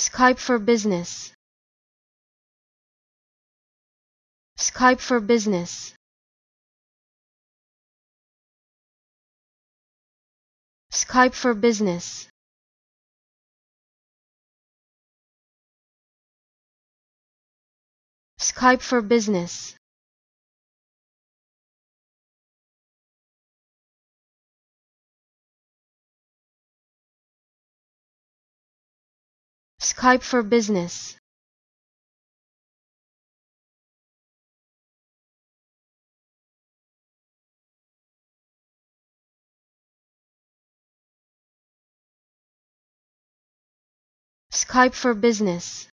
Skype for business. Skype for business. Skype for business. Skype for business. Skype for business. Skype for business.